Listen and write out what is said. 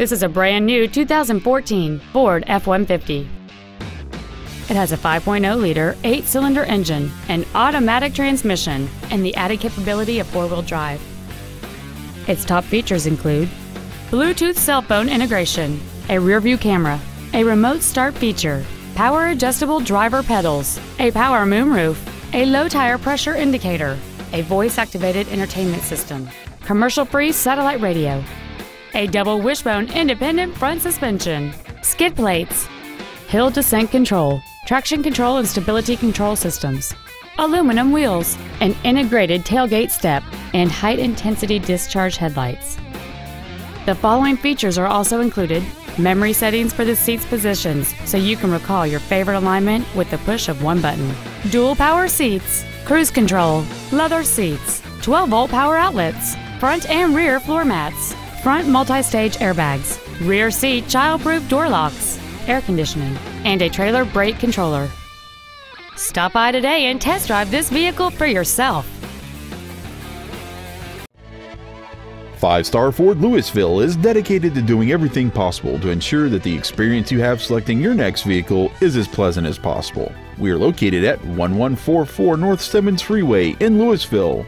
This is a brand new 2014 Ford F-150. It has a 5.0 liter, 8 cylinder engine, an automatic transmission, and the added capability of four wheel drive. Its top features include Bluetooth cell phone integration, a rear view camera, a remote start feature, power adjustable driver pedals, a power moonroof, a low tire pressure indicator, a voice activated entertainment system, commercial free satellite radio, a double wishbone independent front suspension, skid plates, hill descent control, traction control and stability control systems, aluminum wheels, an integrated tailgate step, and height intensity discharge headlights. The following features are also included. Memory settings for the seat's positions so you can recall your favorite alignment with the push of one button, dual power seats, cruise control, leather seats, 12 volt power outlets, front and rear floor mats, front multi stage airbags, rear seat child proof door locks, air conditioning, and a trailer brake controller. Stop by today and test drive this vehicle for yourself. Five Star Ford Lewisville is dedicated to doing everything possible to ensure that the experience you have selecting your next vehicle is as pleasant as possible. We are located at 1144 North Stemmons Freeway in Lewisville.